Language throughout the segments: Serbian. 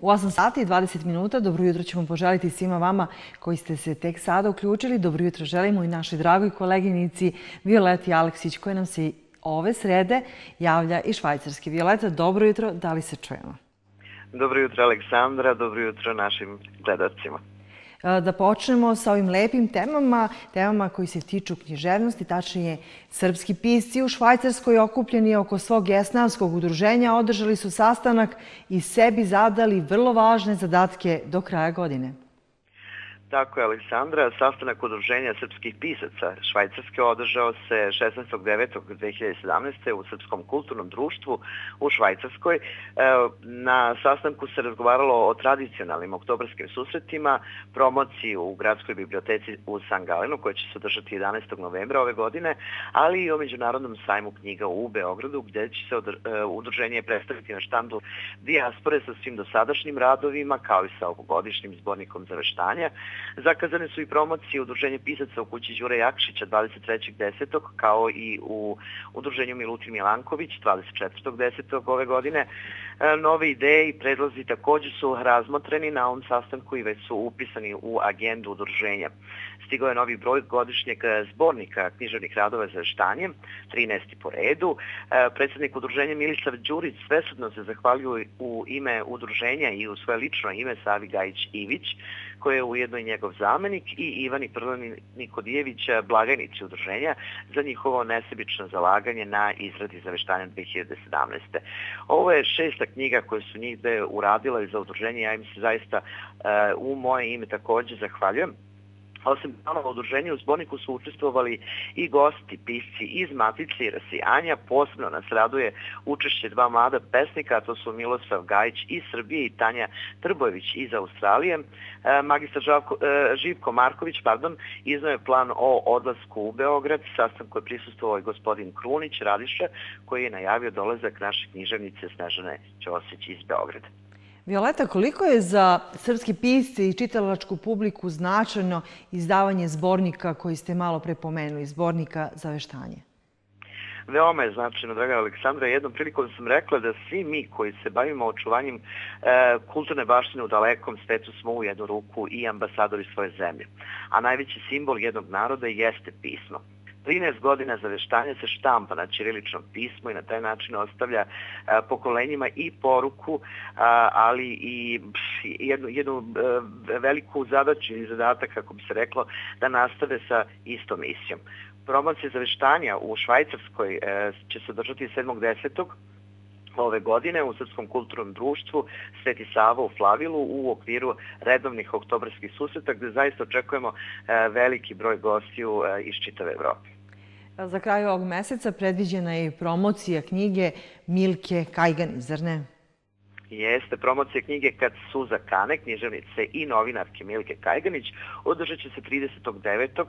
U 8 sati i 20 minuta dobro jutro ćemo poželiti svima vama koji ste se tek sada uključili. Dobro jutro želimo i našoj dragoj koleginici Violeti Aleksić koja nam se ove srede javlja i švajcarski. Violeta, dobro jutro, da li se čujemo? Dobro jutro Aleksandra, dobro jutro našim gledacima. Da počnemo sa ovim lepim temama, temama koji se tiču književnosti, tačnije srpski pisci u Švajcarskoj okupljeni oko svog esnavskog udruženja održali su sastanak i sebi zadali vrlo važne zadatke do kraja godine. Tako je, Aleksandra. Sastanak udruženja srpskih pisaca Švajcarske održao se 16.9.2017. u Srpskom kulturnom društvu u Švajcarskoj. E, na sastanku se razgovaralo o tradicionalnim oktobarskim susretima, promociji u gradskoj biblioteci u San Galenu, koja će se održati 11. novembra ove godine, ali i o Međunarodnom sajmu knjiga u Beogradu, gde će se e, udruženje predstaviti na štandu dijaspore sa svim dosadašnjim radovima, kao i sa ovogodišnjim zbornikom zaveštanja. Zakazane su i promocije Udruženja pisaca u kući Đure Jakšića 23.10. kao i u Udruženju Milutin Milanković 24.10. ove godine. E, nove ideje i predlozi takođe su razmotreni na ovom sastanku i već su upisani u agendu udruženja. Stigao je novi broj godišnjeg zbornika književnih radova za štanje, 13. po redu. E, predsednik udruženja Milisav Đurić svesudno se zahvaljuju u ime udruženja i u svoje lično ime Savi Gajić-Ivić, koji je ujedno i njegov zamenik i Ivani Prlani Nikodijević, blagajnici udruženja, za njihovo nesebično zalaganje na izradi zaveštanja 2017. Ovo je šesta knjiga koje su njih uradila za udruženje, ja im se zaista uh, u moje ime takođe zahvaljujem. Osim članova udruženja u zborniku su učestvovali i gosti, pisci iz Matice i Rasijanja. Posebno nas raduje učešće dva mlada pesnika, to su Miloslav Gajić iz Srbije i Tanja Trbojević iz Australije. E, magistar e, Živko Marković pardon, iznao je plan o odlasku u Beograd, sastanku je prisustovao i gospodin Krunić Radiša, koji je najavio dolazak naše književnice Snežane Ćosić iz Beograda. Violeta, koliko je za srpski pisci i čitalačku publiku značajno izdavanje zbornika koji ste malo prepomenuli, zbornika za veštanje? Veoma je značajno, draga Aleksandra. Jednom prilikom sam rekla da svi mi koji se bavimo očuvanjem e, kulturne baštine u dalekom svetu smo u jednu ruku i ambasadori svoje zemlje. A najveći simbol jednog naroda jeste pismo. 13 godina zaveštanja se štampa na ćiriličnom pismu i na taj način ostavlja a, pokolenjima i poruku, a, ali i jednu, jednu a, veliku zadaću i zadatak, kako bi se reklo, da nastave sa istom misijom. Promocija zaveštanja u Švajcarskoj će se održati 7.10 ove godine u Srpskom kulturnom društvu Sveti Sava u Flavilu u okviru redovnih oktobarskih susreta gde zaista očekujemo veliki broj gostiju iz čitave Evrope. Za kraju ovog meseca predviđena je i promocija knjige Milke Kajgan, zar ne? Jeste, promocija knjige Kad suza kane, književnice i novinarke Milke Kajganić održat će se 39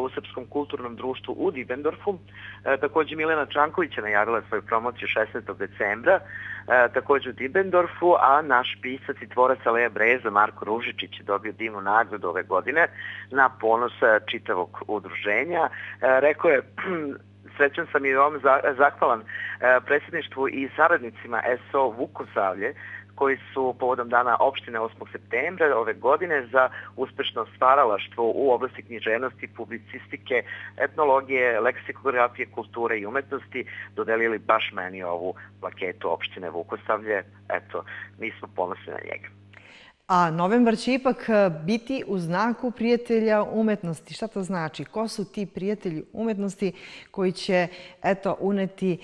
u Srpskom kulturnom društvu u Dibendorfu. E, takođe Milena Čanković je najavila svoju promociju 16. decembra, e, takođe u Dibendorfu, a naš pisac i tvorac Aleja Breza, Marko Ružičić, je dobio divnu nagradu ove godine na ponos čitavog udruženja. E, rekao je srećan sam i vam zahvalan predsjedništvu i saradnicima SO Vukosavlje koji su povodom dana opštine 8. septembra ove godine za uspešno stvaralaštvo u oblasti književnosti, publicistike, etnologije, leksikografije, kulture i umetnosti dodelili baš meni ovu plaketu opštine Vukosavlje. Eto, mi smo ponosni na njega. A novembar će ipak e, biti u znaku prijatelja umetnosti. Šta to znači? Ko su ti prijatelji umetnosti koji će eto, uneti e,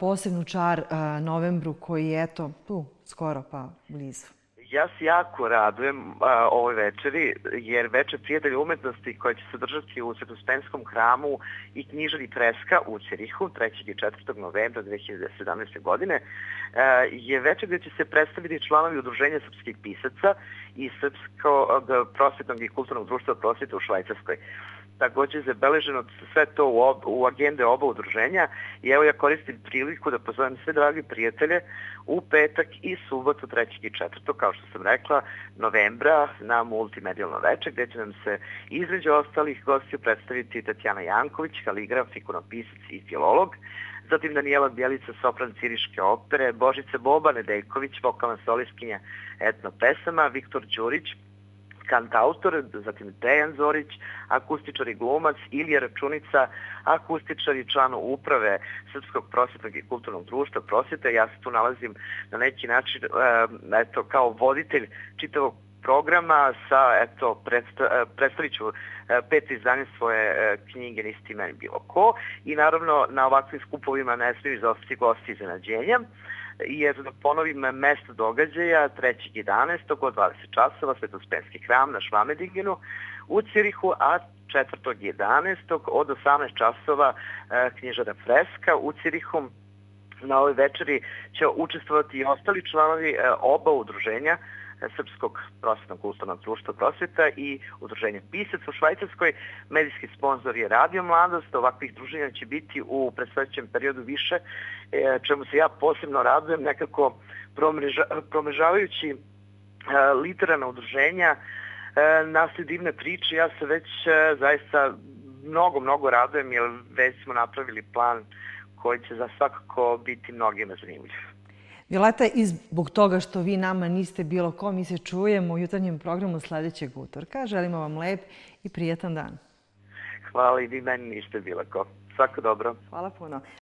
posebnu čar e, novembru koji je eto, tu skoro pa blizu? Ja se jako radujem a, ovoj večeri, jer večer prijatelja umetnosti koja će se držati u Svetospenskom hramu i knjižari Preska u Cerihu 3. i 4. novembra 2017. godine a, je večer gde će se predstaviti članovi Udruženja srpskih pisaca i Srpskog prosvetnog i kulturnog društva prosvete u Švajcarskoj takođe zabeleženo sve to u, ob, u agende oba udruženja i evo ja koristim priliku da pozovem sve dragi prijatelje u petak i subotu 3. i 4. kao što sam rekla novembra na multimedijalno veče gde će nam se između ostalih gostiju predstaviti Tatjana Janković, kaligraf, ikonopisac i filolog, zatim Danijela Bjelica, sopran Ciriške opere, Božica Boba Nedeljković, vokalna solistkinja etno pesama, Viktor Đurić, kantautor, zatim Dejan Zorić, akustičar i glumac, Ilija Računica, akustičar i član uprave Srpskog prosjetnog i kulturnog društva prosjete. Ja se tu nalazim na neki način eto, kao voditelj čitavog programa sa, eto, predsta, predstavit ću pet izdanje svoje knjige Nisi ti meni bilo ko i naravno na ovakvim skupovima ne smiju izostati gosti iznenađenja jer da ponovim mesto događaja 3.11. od 20 časova Svetospenski hram na Švamedigenu u Cirihu, a 4.11. od 18 časova knjižara Freska u Cirihu. Na ovoj večeri će učestvovati i ostali članovi oba udruženja Srpskog prosvetnog kulturnog društva prosveta i udruženja Pisac u Švajcarskoj. Medijski sponsor je Radio Mladost. Ovakvih druženja će biti u predstavljaćem periodu više, čemu se ja posebno radujem, nekako promreža, promrežavajući literarna udruženja, naslije divne priče. Ja se već zaista mnogo, mnogo radujem jer već smo napravili plan koji će za svakako biti mnogima zanimljiv. Violeta, i zbog toga što vi nama niste bilo ko, mi se čujemo u jutarnjem programu sledećeg utorka. Želimo vam lep i prijatan dan. Hvala i vi meni niste bilo ko. Svako dobro. Hvala puno.